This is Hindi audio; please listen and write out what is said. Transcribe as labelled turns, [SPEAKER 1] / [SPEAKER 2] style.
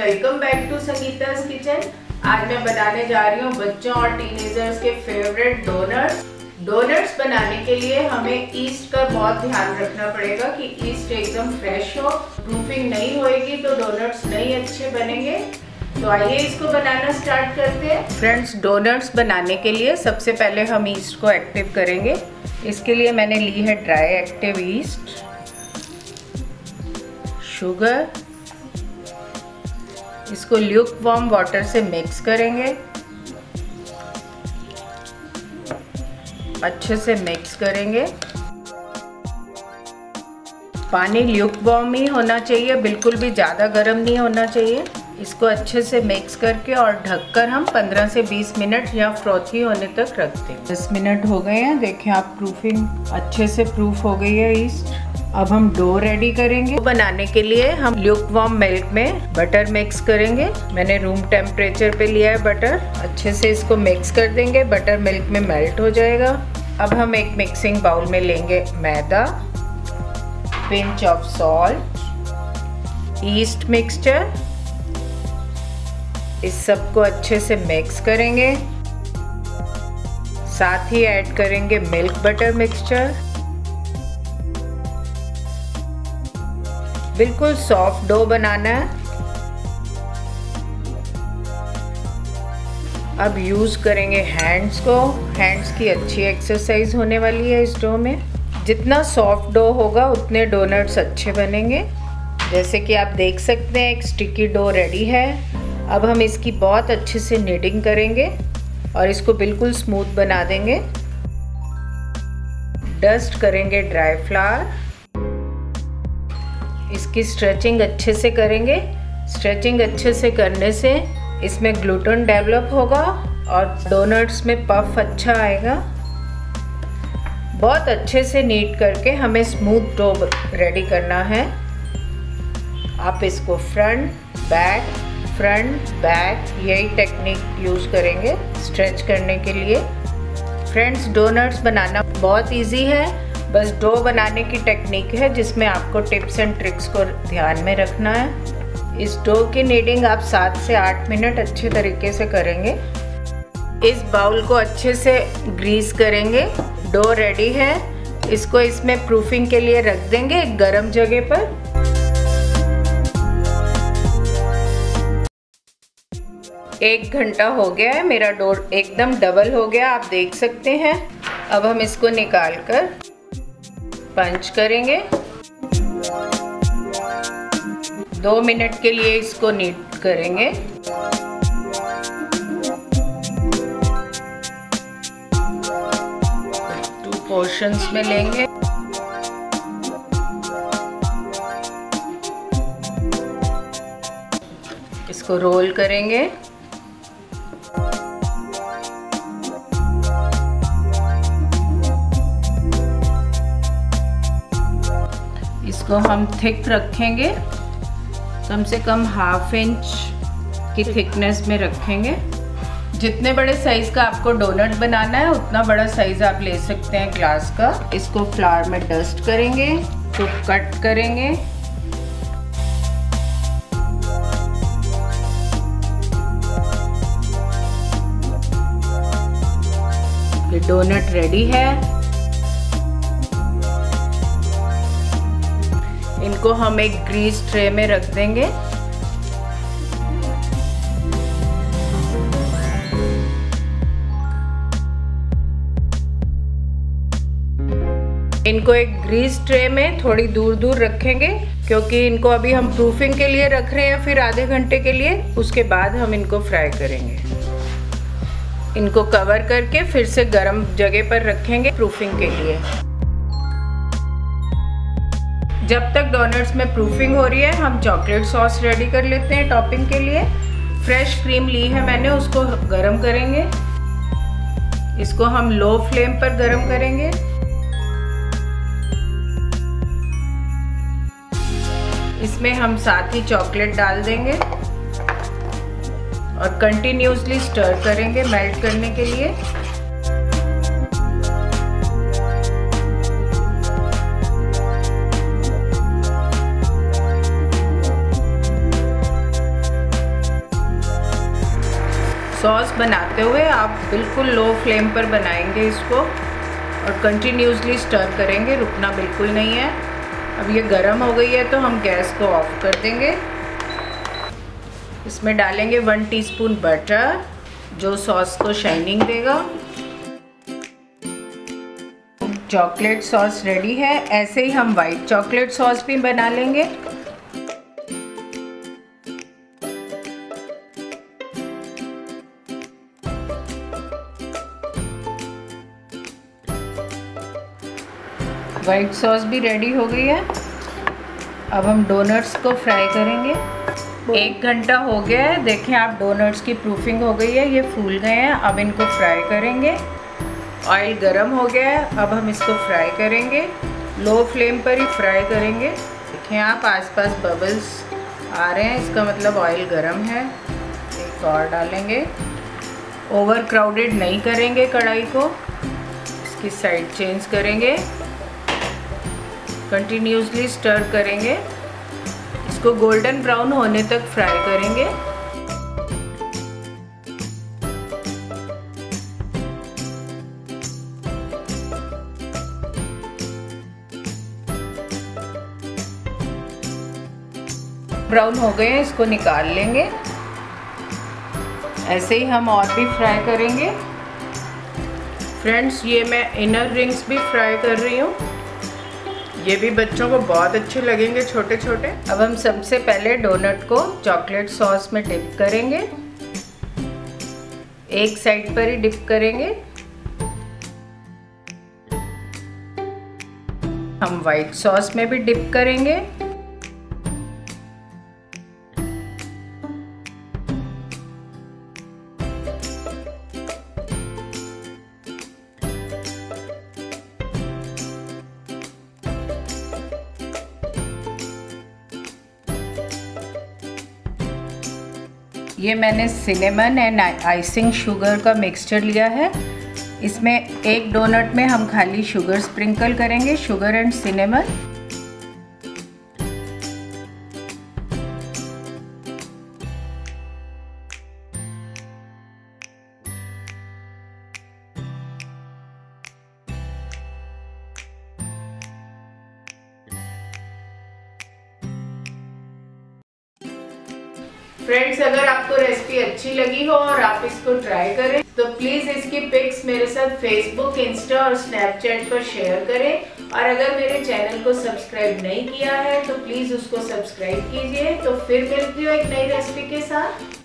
[SPEAKER 1] Welcome back to Sangeeta's kitchen आज मैं बनाने जा रही हूँ बच्चों और टीनेजर्स के फेवरेट डोनट्स डोनट्स बनाने के लिए हमें ईस्ट का बहुत ध्यान रखना पड़ेगा कि ईस्ट एकदम फ्रेश हो प्रूफिंग नहीं होएगी तो डोनट्स नहीं अच्छे बनेंगे. तो आइए इसको बनाना स्टार्ट करते हैं. फ्रेंड्स डोनट्स बनाने के लिए सबसे पहले हम ईस्ट को एक्टिव करेंगे. इसके लिए मैंने ली है ड्राई एक्टिव ईस्ट शुगर इसको ल्यूक वार्म वाटर से मिक्स करेंगे। अच्छे से मिक्स करेंगे। पानी ल्यूक वार्म ही होना चाहिए, बिल्कुल भी ज़्यादा गर्म नहीं होना चाहिए। इसको अच्छे से मिक्स करके और ढककर हम 15 से 20 मिनट या फ्रोथी होने तक रखते हैं 10 मिनट हो गए हैं। देखें आप प्रूफिंग अच्छे से प्रूफ हो गई है ईस्ट अब हम डो रेडी करेंगे। तो बनाने के लिए हम ल्यूक वार्म मिल्क में बटर मिक्स करेंगे। मैंने रूम टेम्परेचर पे लिया है बटर अच्छे से इसको मिक्स कर देंगे। बटर मिल्क में मेल्ट हो जाएगा। अब हम एक मिक्सिंग बाउल में लेंगे मैदा pinch of salt yeast mixture इस सबको अच्छे से मिक्स करेंगे। साथ ही ऐड करेंगे मिल्क बटर मिक्सचर बिल्कुल सॉफ्ट डो बनाना। है अब यूज़ करेंगे हैंड्स को। हैंड्स की अच्छी एक्सरसाइज होने वाली है इस डो में। जितना सॉफ्ट डो होगा, उतने डोनट्स अच्छे बनेंगे। जैसे कि आप देख सकते हैं, एक स्टिकी डो रेडी है। अब हम इसकी बहुत अच्छे से नीडिंग करेंगे और इसको बिल्कुल स्मूथ बना देंगे। डस्ट करेंगे ड्राई फ्लावर इसकी स्ट्रेचिंग अच्छे से करेंगे। स्ट्रेचिंग अच्छे से करने से इसमें ग्लूटन डेवलप होगा और डोनट्स में पफ अच्छा आएगा। बहुत अच्छे से नीट करके हमें स्मूथ डो रेडी करना है। आप इसको फ्रंट बैक फ्रंट बैक यही टेक्निक यूज़ करेंगे स्ट्रेच करने के लिए। फ्रेंड्स डोनट्स बनाना बहुत इजी है। बस डो बनाने की टेक्निक है जिसमें आपको टिप्स एंड ट्रिक्स को ध्यान में रखना है। इस डो की नीडिंग आप सात से आठ मिनट अच्छे तरीके से करेंगे। इस बाउल को अच्छे से ग्रीस करेंगे। डो रेडी है। इसको इसमें प्रूफिंग के लिए रख देंगे एक गर्म जगह पर। एक घंटा हो गया है, मेरा डो एकदम डबल हो गया, आप देख सकते हैं। अब हम इसको निकाल कर पंच करेंगे। दो मिनट के लिए इसको नीट करेंगे। टू पोर्शंस में लेंगे। इसको रोल करेंगे। इसको हम थिक रखेंगे। कम से कम हाफ़ इंच की थिकनेस में रखेंगे। जितने बड़े साइज़ का आपको डोनट बनाना है उतना बड़ा साइज़ आप ले सकते हैं ग्लास का। इसको फ्लावर में डस्ट करेंगे तो कट करेंगे। ये डोनट रेडी है। इनको हम एक ग्रीस ट्रे में रख देंगे। इनको एक ग्रीस ट्रे में थोड़ी दूर दूर रखेंगे, क्योंकि इनको अभी हम प्रूफिंग के लिए रख रहे हैं, फिर आधे घंटे के लिए, उसके बाद हम इनको फ्राई करेंगे। इनको कवर करके फिर से गर्म जगह पर रखेंगे प्रूफिंग के लिए। जब तक डोनट्स में प्रूफिंग हो रही है, हम चॉकलेट सॉस रेडी कर लेते हैं टॉपिंग के लिए। फ्रेश क्रीम ली है मैंने, उसको गरम करेंगे। इसको हम लो फ्लेम पर गरम करेंगे। इसमें हम साथ ही चॉकलेट डाल देंगे और कंटिन्यूसली स्टर करेंगे मेल्ट करने के लिए। सॉस बनाते हुए आप बिल्कुल लो फ्लेम पर बनाएँगे इसको और कंटिन्यूसली स्टर करेंगे, रुकना बिल्कुल नहीं है। अब ये गर्म हो गई है तो हम गैस को ऑफ़ कर देंगे। इसमें डालेंगे वन टीस्पून बटर जो सॉस को शाइनिंग देगा। चॉकलेट सॉस रेडी है। ऐसे ही हम वाइट चॉकलेट सॉस भी बना लेंगे। वाइट सॉस भी रेडी हो गई है। अब हम डोनट्स को फ्राई करेंगे। एक घंटा हो गया है। देखें, आप डोनट्स की प्रूफिंग हो गई है। ये फूल गए हैं। अब इनको फ्राई करेंगे। ऑयल गरम हो गया है। अब हम इसको फ्राई करेंगे। लो फ्लेम पर ही फ्राई करेंगे। देखें, आप आसपास बबल्स आ रहे हैं। इसका मतलब ऑयल गरम है। एक और डालेंगे। ओवर क्राउडेड नहीं करेंगे कढ़ाई को। इसकी साइड चेंज करेंगे। कंटिन्यूसली स्टर करेंगे। इसको गोल्डन ब्राउन होने तक फ्राई करेंगे। ब्राउन हो गए हैं, इसको निकाल लेंगे। ऐसे ही हम और भी फ्राई करेंगे। फ्रेंड्स ये मैं इनर रिंग्स भी फ्राई कर रही हूँ। ये भी बच्चों को बहुत अच्छे लगेंगे छोटे छोटे अब हम सबसे पहले डोनट को चॉकलेट सॉस में डिप करेंगे। एक साइड पर ही डिप करेंगे। हम व्हाइट सॉस में भी डिप करेंगे। ये मैंने सिनेमन एंड आइसिंग शुगर का मिक्सचर लिया है। इसमें एक डोनट में हम खाली शुगर स्प्रिंकल करेंगे शुगर एंड सिनेमन फ्रेंड्स अगर आपको रेसिपी अच्छी लगी हो और आप इसको ट्राई करें तो प्लीज़ इसकी पिक्स मेरे साथ फेसबुक इंस्टा और स्नैपचैट पर शेयर करें। और अगर मेरे चैनल को सब्सक्राइब नहीं किया है तो प्लीज़ उसको सब्सक्राइब कीजिए। तो फिर मिलती हूँ एक नई रेसिपी के साथ।